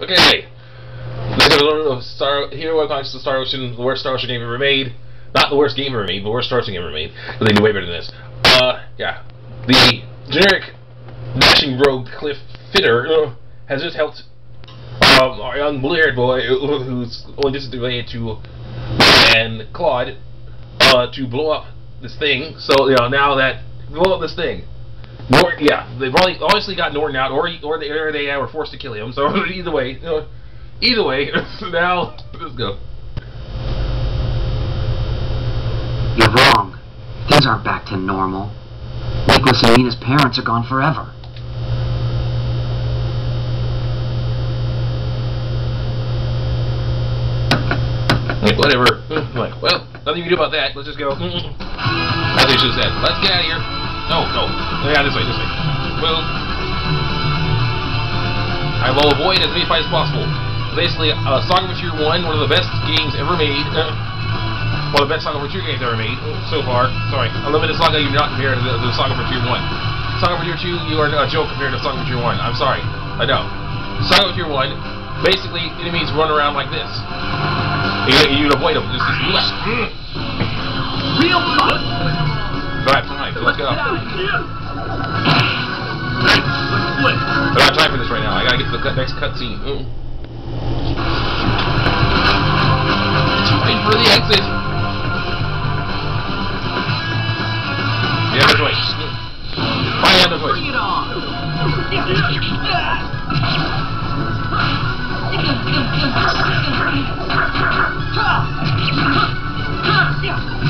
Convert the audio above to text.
Okay. Let's go to Star Hero Equinox to Star Ocean, the worst Star Ocean game ever made. Not the worst game ever made, but worst Star Ocean game ever made. But they do way better than this. Uh, yeah. The generic dashing rogue Cliff Fittir uh, has just helped um, our young blue-haired boy, uh, who's only just related to and Claude, uh, to blow up this thing. So you know now that blow up this thing. Nor, yeah, they've only obviously got Norton out, or or they, or they were forced to kill him. So either way, you know, either way, now let's go. You're wrong. Things aren't back to normal. Nicholas and Nina's parents are gone forever. Like, whatever. like, well, nothing you can do about that. Let's just go. As they should have said. Let's get out of here. No, no. Yeah, this way, this way. Well, I will avoid as many fights as possible. Basically, uh, Saga Frontier 1, one of the best games ever made. Uh, one of the best Saga Frontier games ever made so far. Sorry, Unlimited Saga, you're not compared to the, the Saga Frontier 1. Saga Frontier 2, you are a joke compared to Saga Frontier 1. I'm sorry. I know. Saga Frontier 1, basically, enemies run around like this. You, you'd avoid them. Just, just let's go. I don't have time for this right now. I gotta get to the next cutscene. Mm. Wait for the exit. Yeah, no choice. I have no choice. Bring it on.